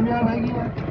कामयाब है